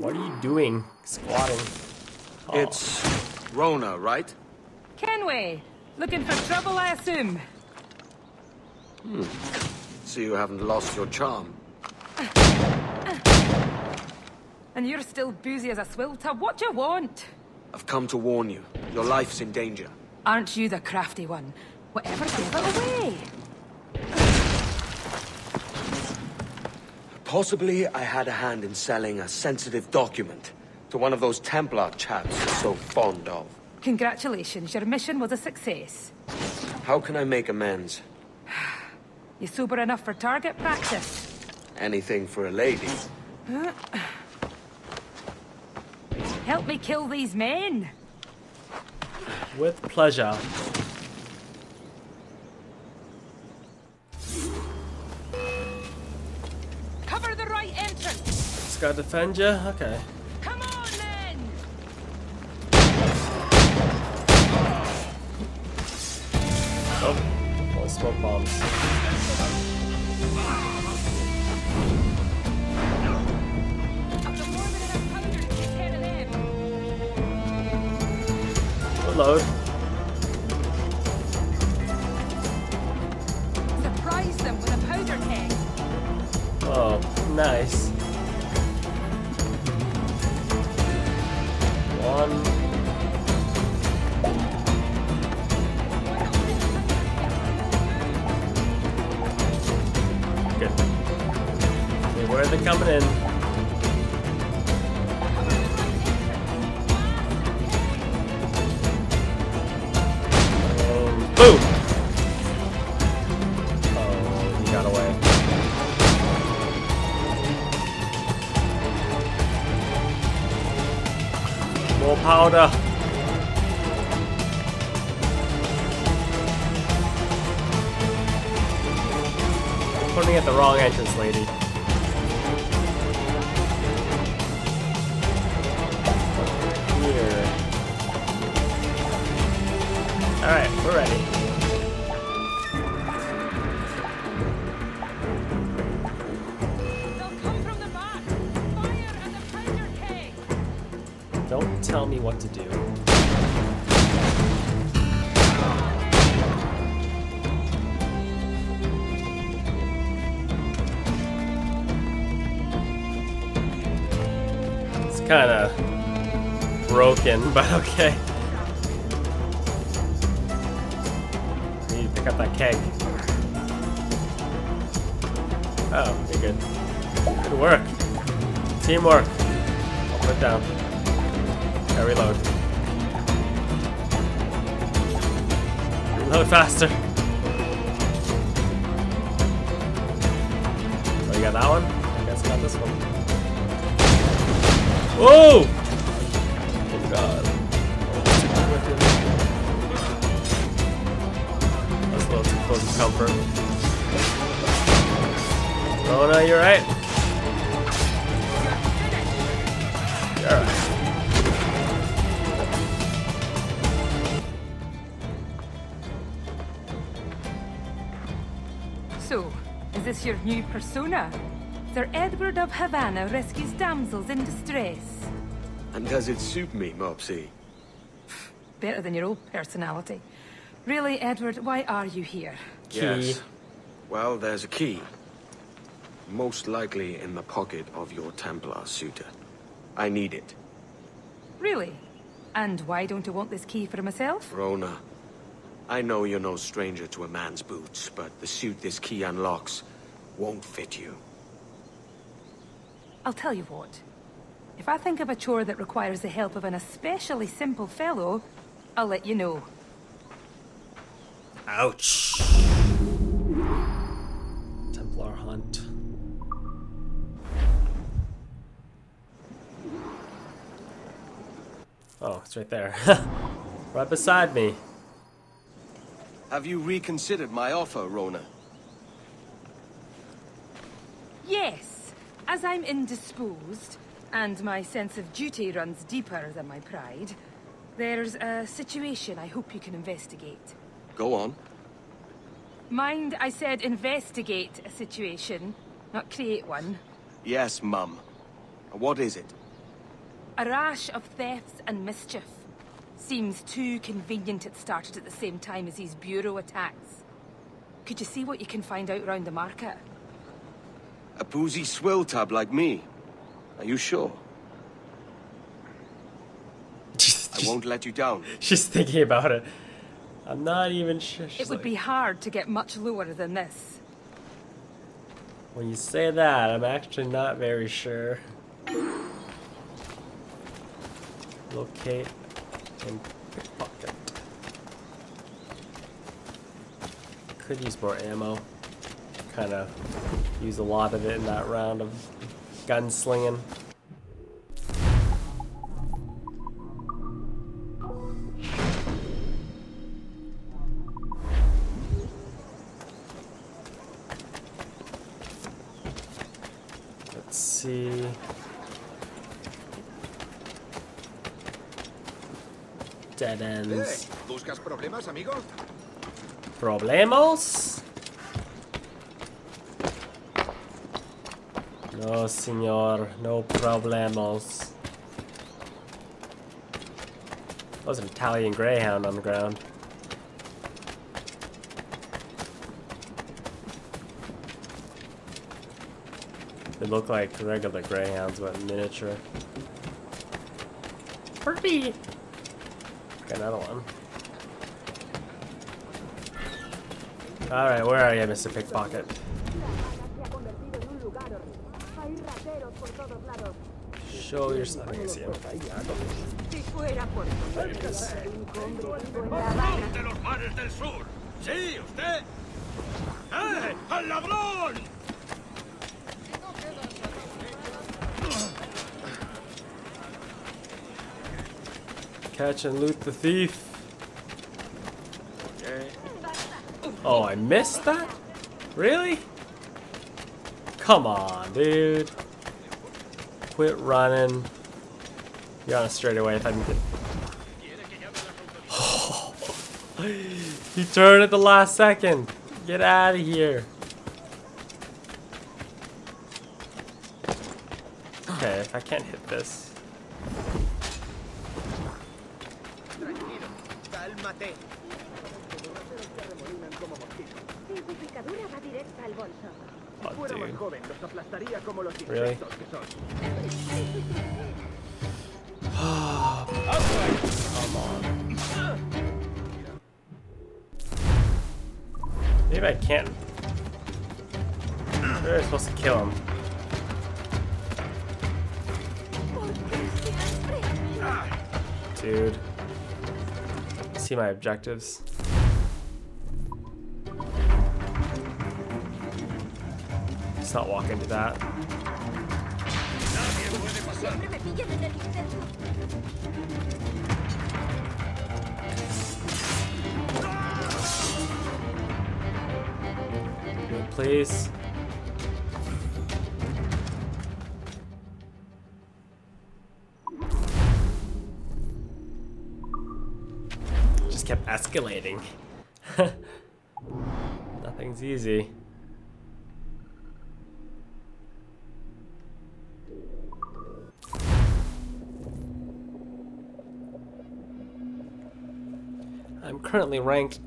What are you doing? Squatting. Oh. It's Rhona, right? Kenway, looking for trouble, I assume. Hmm. So you haven't lost your charm. And you're still boozy as a swilter. What do you want? I've come to warn you. Your life's in danger. Aren't you the crafty one? Whatever gave it away. Possibly I had a hand in selling a sensitive document to one of those Templar chaps you're so fond of. Congratulations, your mission was a success. How can I make amends? You sober enough for target practice? Anything for a lady. Help me kill these men! With pleasure. Cover the right entrance! Gotta defend you? Okay. Come on, then! Oh, more smoke bombs. I've powder. Putting at the wrong entrance, Don't tell me what to do. It's kind of broken, but okay. Need to pick up that keg. Oh, you're good. Good work. Teamwork. I'll put down. Yeah, reload. Reload faster. Oh, you got that one? I guess I got this one. Whoa! Oh god. That's a little too close to comfort. Oh no, you're right. You're right. Is your new persona? Sir Edward of Havana rescues damsels in distress. And does it suit me, Mopsy? Better than your old personality. Really, Edward, why are you here? Key. Yes. Well, there's a key. Most likely in the pocket of your Templar suitor. I need it. Really? And why don't you want this key for myself? Rhona, I know you're no stranger to a man's boots, but the suit this key unlocks won't fit you. I'll tell you what. If I think of a chore that requires the help of an especially simple fellow, I'll let you know. Ouch. Templar hunt. Oh, it's right there. right beside me. Have you reconsidered my offer, Rhona? Yes, as I'm indisposed, and my sense of duty runs deeper than my pride, there's a situation I hope you can investigate. Go on. Mind, I said investigate a situation, not create one. Yes, Mum. What is it? A rash of thefts and mischief. Seems too convenient it started at the same time as these bureau attacks. Could you see what you can find out round the market? A boozy swill tub like me. Are you sure? I won't let you down. She's thinking about it. I'm not even sure. She's It would like, be hard to get much lower than this. When you say that, I'm actually not very sure. Locate and pickpocket. Could use more ammo. Kind of use a lot of it in that round of gunslinging. Let's see. Dead ends. ¿Buscas problemas, amigo? ¿Problemos? No, señor. No problemos. That was an Italian greyhound on the ground. They look like regular greyhounds, but miniature. Herbie! Got another one. Alright, where are you, Mr. Pickpocket? Show. I can see him. There he is. ¡De los mares del sur! ¡Sí, usted! ¡Eh! ¡Al ladrón! Catch and loot the thief. Oh, I missed that? Really? Come on, dude. Quit running. You're on a straightaway if I can get. he turned at the last second. Get out of here. Okay, if I can't hit this. Oh, dude. joven, los aplastaría como los Really? insectos que son. Come on. Maybe I can't. Maybe I'm supposed to kill him. Dude. See my objectives. Let's not walk into that. Please. Just kept escalating. Nothing's easy. Currently ranked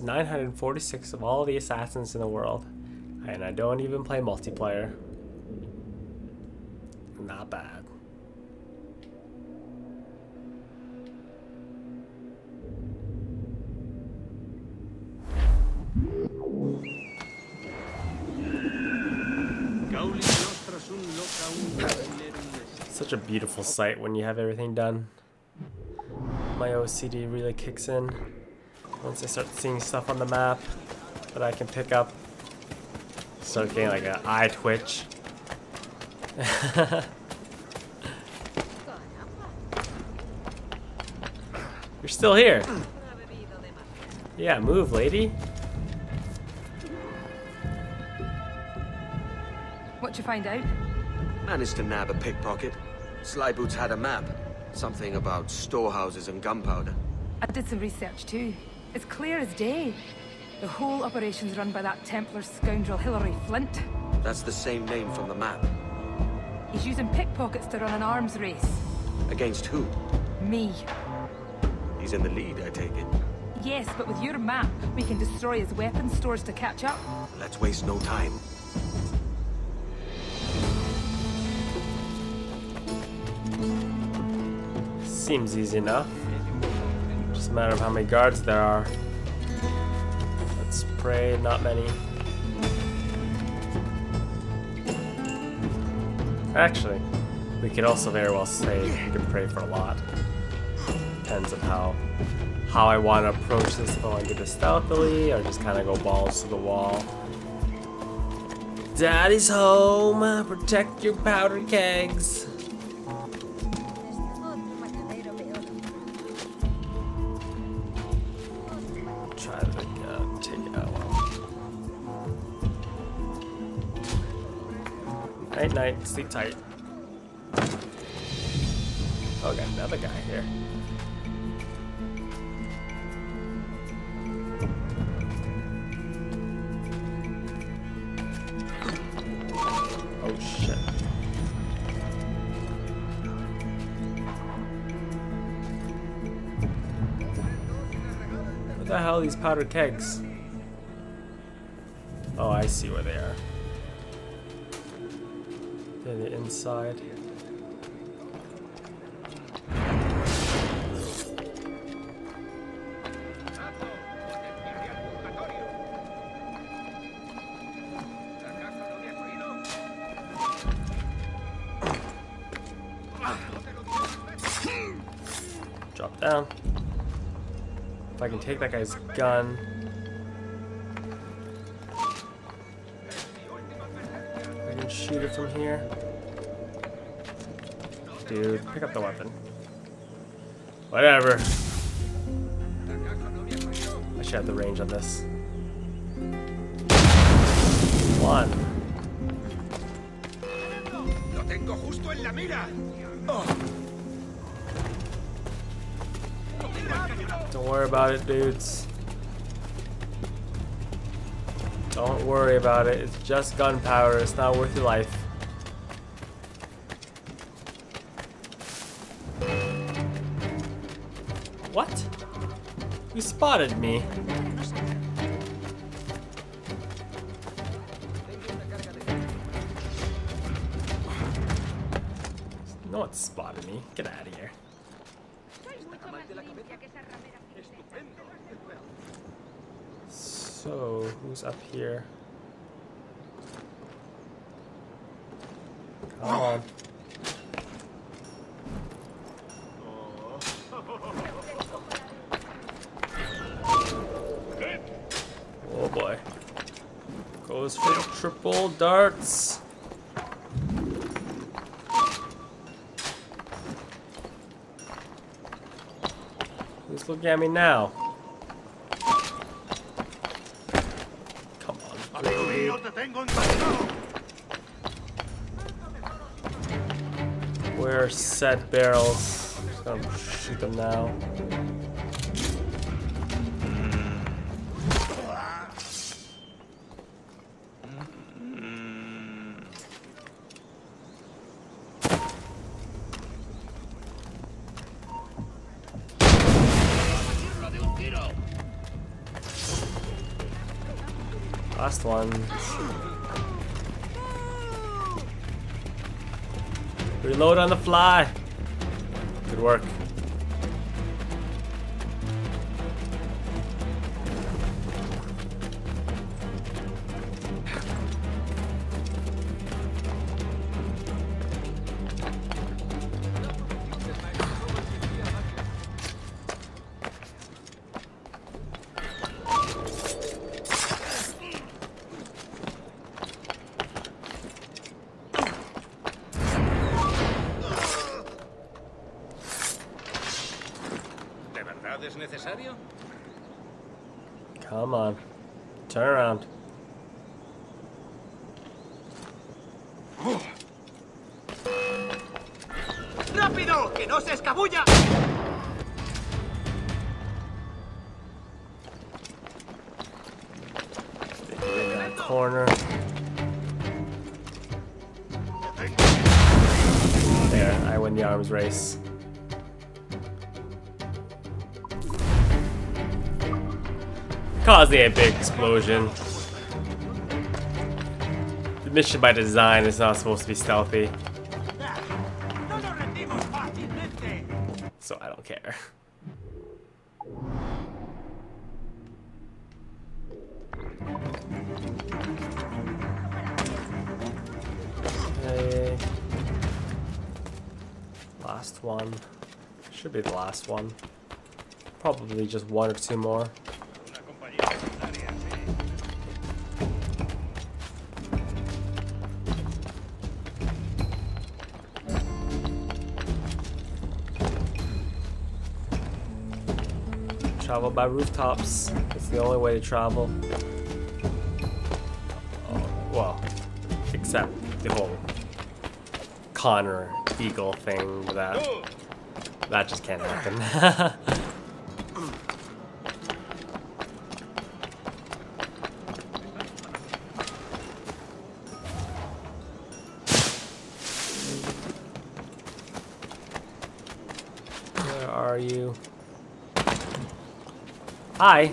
1946 of all the assassins in the world. And I don't even play multiplayer. Not bad. Such a beautiful sight when you have everything done. My OCD really kicks in once I start seeing stuff on the map that I can pick up. Start getting like an eye twitch. You're still here. Yeah, move, lady. What'd you find out? Managed to nab a pickpocket. Slyboots had a map. Something about storehouses and gunpowder. I did some research too. It's clear as day. The whole operation's run by that Templar scoundrel Hilary Flint. That's the same name from the map. He's using pickpockets to run an arms race. Against who? Me. He's in the lead, I take it. Yes, but with your map, we can destroy his weapon stores to catch up. Let's waste no time. Seems easy enough. A matter of how many guards there are. Let's pray not many. Actually, we could also very well say we can pray for a lot. Depends on how how I want to approach this. If I want to do this stealthily or just kind of go balls to the wall. Daddy's home. Protect your powder kegs. Night, night. Sleep tight. Oh, got another guy here. Oh shit. What the hell are these powder kegs? Oh, I see where they are. Inside. Drop down. If I can take that guy's gun. I can shoot it from here. Pick up the weapon. Whatever. I should have the range on this. One. Don't worry about it, dudes. Don't worry about it. It's just gunpowder. It's not worth your life. You spotted me. No one spotted me. Get out of here. So, who's up here? Come um, on. Goes for triple darts. Who's looking at me now? Come on, Amigo mío, te tengo encontrado. Where are set barrels? Just gonna shoot them now. The fly. Good work. Necesario? Come on. Turn around. ¡Rápido! ¡Que no se escabulla! Corner. There, I win the arms race. Causing a big explosion. The mission by design is not supposed to be stealthy, so I don't care. Last one. Should be the last one. Probably just one or two more. Travel by rooftops. It's the only way to travel. Oh, well, except the whole Connor Eagle thing that that just can't happen. Hi.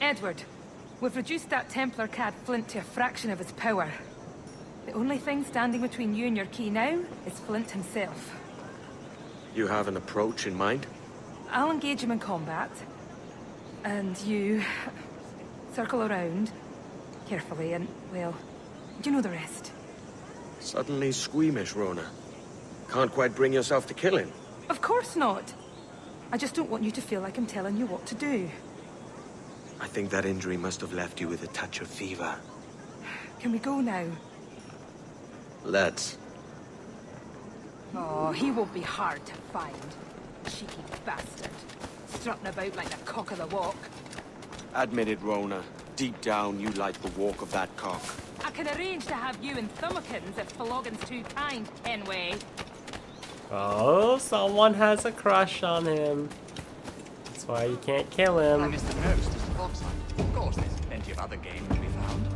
Edward, we've reduced that Templar cad Flint to a fraction of his power. The only thing standing between you and your key now is Flint himself. You have an approach in mind? I'll engage him in combat. And you... circle around. Carefully and, well, you know the rest. Suddenly squeamish, Rhona. Can't quite bring yourself to kill him. Of course not. I just don't want you to feel like I'm telling you what to do. I think that injury must have left you with a touch of fever. Can we go now? Let's. Oh, he won't be hard to find. Cheeky bastard. Strutting about like the cock of the walk. Admit it, Rhona. Deep down, you like the walk of that cock. I can arrange to have you in Thumbikins if Floggin's too kind, Kenway. Oh, someone has a crush on him. That's why you can't kill him. I him. missed the nurse, Mr. Foxhunt. Of course, there's plenty of other game to be found.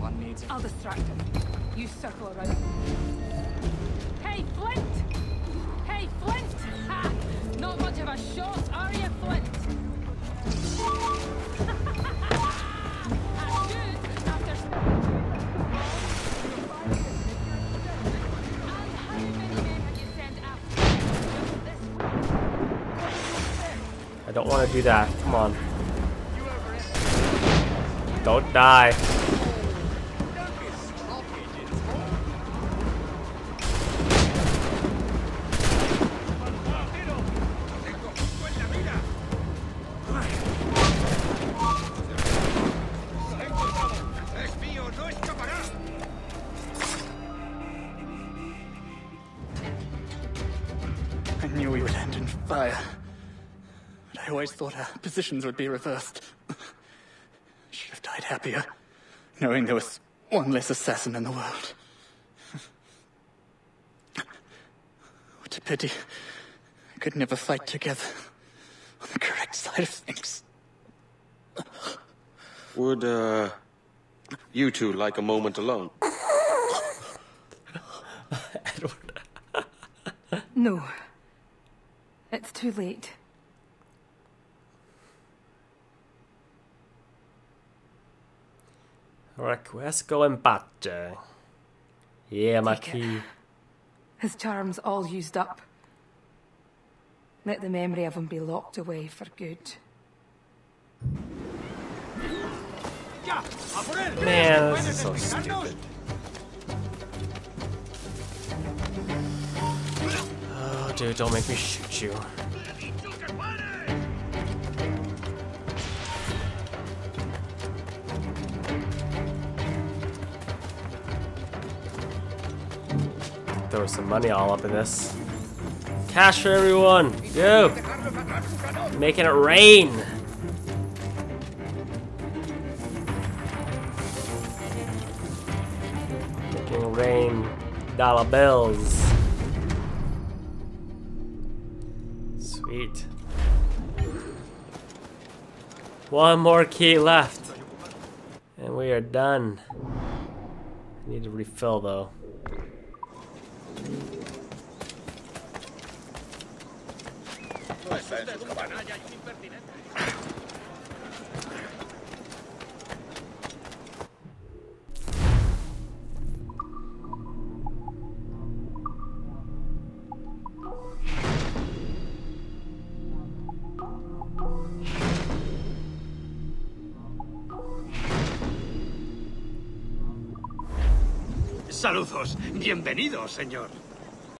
One needs a I'll distract him. You circle around. Hey, Flint! Hey, Flint! Ha! Not much of a shot, are you, Flint? I don't want to do that. Come on. Don't die. Always thought our positions would be reversed. I should have died happier, knowing there was one less assassin in the world. What a pity. I could never fight together on the correct side of things. Would, uh... You two like a moment alone? Edward. No. It's too late. Requiescat in pace. Yeah, my Take it. key. His charm's all used up. Let the memory of him be locked away for good. Ya, a por él. Man, this is so stupid. Oh, dude, don't make me shoot you. Some money all up in this. Cash for everyone! Go! Making it rain! Making rain dollar bills. Sweet. One more key left. And we are done. Need to refill though. Bienvenido, señor.